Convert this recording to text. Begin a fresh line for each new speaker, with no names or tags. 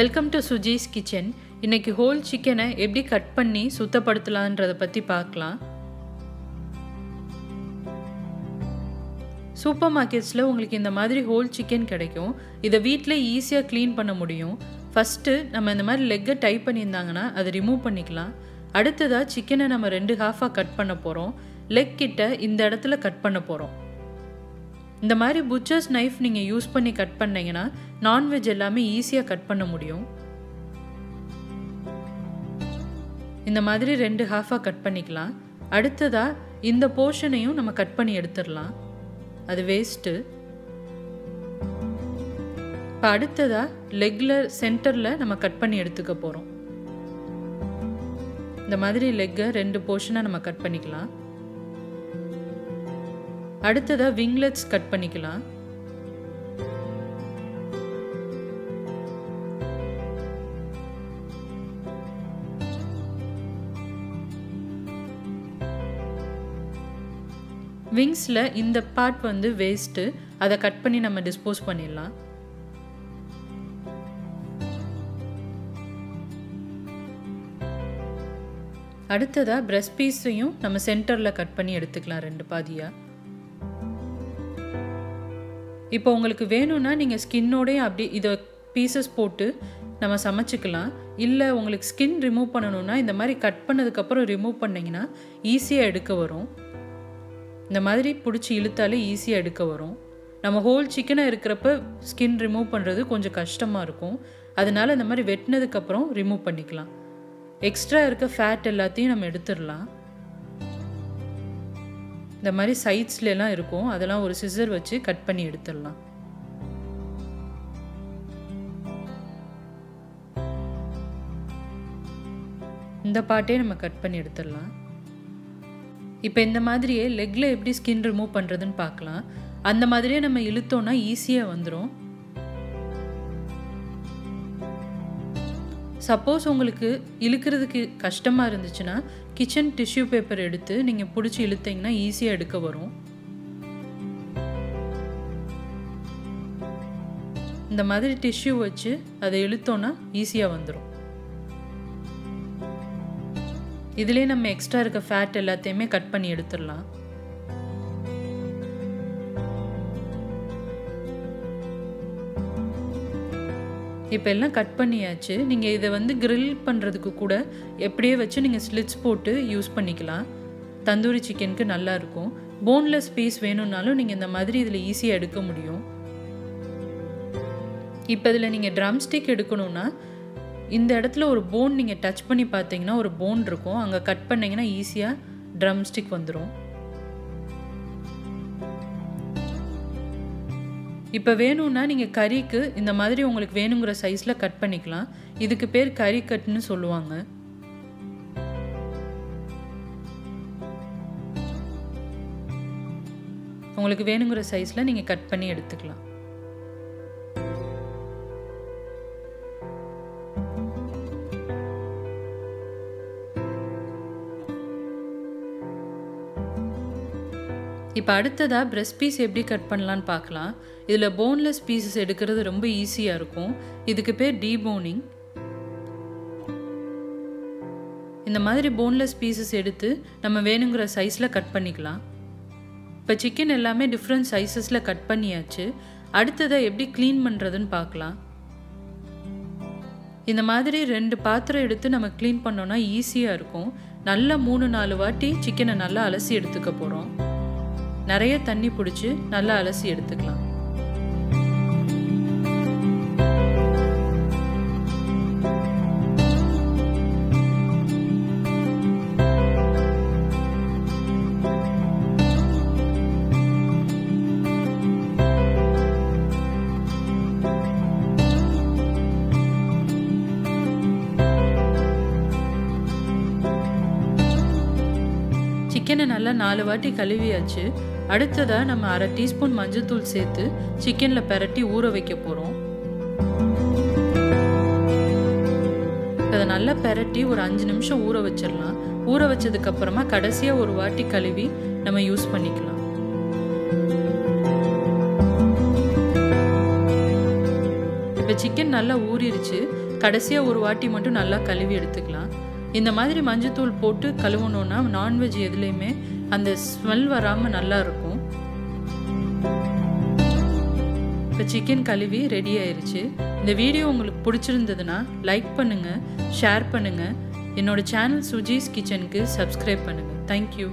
Welcome to Sujis kitchen இன்னைக்கு whole சிக்கனை எப்படி கட் பண்ணி சுத்தப்படுத்தலான்றதை பற்றி பார்க்கலாம். சூப்பர் மார்க்கெட்ஸில் உங்களுக்கு இந்த மாதிரி ஹோல் சிக்கன் கிடைக்கும். இதை வீட்டில் ஈஸியாக க்ளீன் பண்ண முடியும். ஃபஸ்ட்டு நம்ம இந்த மாதிரி லெக்கை டைப் பண்ணியிருந்தாங்கன்னா அதை ரிமூவ் பண்ணிக்கலாம். அடுத்ததாக சிக்கனை நம்ம ரெண்டு ஹாஃபாக கட் பண்ண போகிறோம் லெக் கிட்ட இந்த இடத்துல கட் பண்ண போகிறோம் இந்த மாதிரி புச்சர்ஸ் நைஃப் நீங்கள் யூஸ் பண்ணி கட் பண்ணீங்கன்னா நான்வெஜ் எல்லாமே ஈஸியாக கட் பண்ண முடியும். இந்த மாதிரி ரெண்டு ஹாஃபாக கட் பண்ணிக்கலாம். அடுத்ததாக இந்த போர்ஷனையும் நம்ம கட் பண்ணி எடுத்துடலாம். அது வேஸ்ட்டு இப்போ அடுத்ததாக லெக்கில் சென்டரில் நம்ம கட் பண்ணி எடுத்துக்க போகிறோம் இந்த மாதிரி லெக்கை ரெண்டு போர்ஷனாக நம்ம கட் பண்ணிக்கலாம். அடுத்ததாக விங்லெட்ஸ் கட் பண்ணிக்கலாம். விங்ஸில் இந்த பார்ட் வந்து வேஸ்ட்டு அதை கட் பண்ணி நம்ம டிஸ்போஸ் பண்ணிடலாம். அடுத்ததாக ப்ரெஸ் பீஸையும் நம்ம சென்டரில் கட் பண்ணி எடுத்துக்கலாம் ரெண்டு பாதியாக இப்போ உங்களுக்கு வேணும்னா நீங்கள் ஸ்கின்னோடே அப்படி இதை பீசஸ் போட்டு நம்ம சமைச்சிக்கலாம். இல்லை உங்களுக்கு ஸ்கின் ரிமூவ் பண்ணணுன்னா இந்த மாதிரி கட் பண்ணதுக்கப்புறம் ரிமூவ் பண்ணிங்கன்னா ஈஸியாக எடுக்க வரும். இந்த மாதிரி பிடிச்சி இழுத்தாலே ஈஸியாக எடுக்க வரும். நம்ம ஹோல் சிக்கனாக இருக்கிறப்ப ஸ்கின் ரிமூவ் பண்ணுறது கொஞ்சம் கஷ்டமாக இருக்கும். அதனால் இந்த மாதிரி வெட்டினதுக்கப்புறம் ரிமூவ் பண்ணிக்கலாம். எக்ஸ்ட்ரா இருக்க ஃபேட் எல்லாத்தையும் நம்ம எடுத்துடலாம். இந்த மாதிரி சைட்ஸ்லாம் இருக்கும். அதெல்லாம் ஒரு சிசர் வச்சு கட் பண்ணி எடுத்துடலாம். இந்த பாட்டே நம்ம கட் பண்ணி எடுத்துடலாம். இப்போ இந்த மாதிரியே லெக்கில் எப்படி ஸ்கின் ரிமூவ் பண்ணுறதுன்னு பார்க்கலாம். அந்த மாதிரியே நம்ம இழுத்தோன்னா ஈஸியாக வந்துடும் சப்போஸ் உங்களுக்கு இழுக்கிறதுக்கு கஷ்டமாக இருந்துச்சுன்னா கிச்சன் டிஷ்யூ பேப்பர் எடுத்து நீங்கள் பிடிச்சி இழுத்தீங்கன்னா ஈஸியாக எடுக்க வரும். இந்த மாதிரி டிஷ்யூ வச்சு அதை இழுத்தோன்னா ஈஸியாக வந்துடும் இதிலே நம்ம எக்ஸ்ட்ரா இருக்க ஃபேட் எல்லாத்தையுமே கட் பண்ணி எடுத்துடலாம். இப்போ எல்லாம் கட் பண்ணியாச்சு. நீங்கள் இதை வந்து கிரில் பண்ணுறதுக்கு கூட எப்படியே வச்சு நீங்கள் ஸ்லிட்ஸ் போட்டு யூஸ் பண்ணிக்கலாம். தந்தூரி சிக்கனுக்கு நல்லாயிருக்கும் போன்லெஸ் பீஸ் வேணும்னாலும் நீங்கள் இந்த மாதிரி இதில் ஈஸியாக எடுக்க முடியும். இப்போ இதில் நீங்கள் ட்ரம் ஸ்டிக் எடுக்கணும்னா இந்த இடத்துல ஒரு போன் நீங்கள் டச் பண்ணி பார்த்தீங்கன்னா ஒரு போன் இருக்கும். அங்கே கட் பண்ணிங்கன்னா ஈஸியாக ட்ரம் ஸ்டிக் வந்துடும் இப்போ வேணும்னா நீங்கள் கறிக்கு இந்த மாதிரி உங்களுக்கு வேணுங்கிற சைஸில் கட் பண்ணிக்கலாம். இதுக்கு பேர் கறி கட்டுன்னு சொல்லுவாங்க. உங்களுக்கு வேணுங்கிற சைஸில் நீங்கள் கட் பண்ணி எடுத்துக்கலாம். இப்போ அடுத்ததாக பிரெஸ்ட் பீஸ் எப்படி கட் பண்ணலான்னு பார்க்கலாம். இதில் போன்லெஸ் பீசஸ் எடுக்கிறது ரொம்ப ஈஸியாக இருக்கும். இதுக்கு பேர் டீபோனிங் இந்த மாதிரி போன்லெஸ் பீசஸ் எடுத்து நம்ம வேணுங்கிற சைஸில் கட் பண்ணிக்கலாம். இப்போ சிக்கன் எல்லாமே டிஃப்ரெண்ட் சைஸஸில் கட் பண்ணியாச்சு. அடுத்ததாக எப்படி க்ளீன் பண்ணுறதுன்னு பார்க்கலாம். இந்த மாதிரி ரெண்டு பாத்திரம் எடுத்து நம்ம க்ளீன் பண்ணோன்னா ஈஸியாக இருக்கும். நல்லா மூணு நாலு வாட்டி சிக்கனை நல்லா அலசி எடுத்துக்க போகிறோம் நிறைய தண்ணி பிடிச்சி நல்லா அலசி எடுத்துக்கலாம். சிக்கனை நல்லா நாலு வாட்டி கழுவியாச்சு. அடுத்ததாக நம்ம அரை டீஸ்பூன் மஞ்சள்தூள் சேர்த்து சிக்கனில் பெரட்டி ஊற வைக்க போகிறோம் அதை நல்லா பெரட்டி ஒரு அஞ்சு நிமிஷம் ஊற வச்சிடலாம். ஊற வச்சதுக்கப்புறமா கடைசியாக ஒரு வாட்டி கழுவி நம்ம யூஸ் பண்ணிக்கலாம். இப்போ சிக்கன் நல்லா ஊறிடுச்சு. கடைசியாக ஒரு வாட்டி மட்டும் நல்லா கழுவி எடுத்துக்கலாம். இந்த மாதிரி மஞ்சத்தூள் போட்டு கழுவணுன்னா நான்வெஜ் எதுலேயுமே அந்த ஸ்மெல் வராமல் நல்லா இருக்கும். இப்போ சிக்கன் கழுவி ரெடி ஆயிடுச்சு இந்த வீடியோ உங்களுக்கு பிடிச்சிருந்ததுன்னா லைக் பண்ணுங்கள் ஷேர் பண்ணுங்கள் என்னோட சேனல் சுஜீஸ் கிச்சனுக்கு சப்ஸ்கிரைப் பண்ணுங்கள் தேங்க்யூ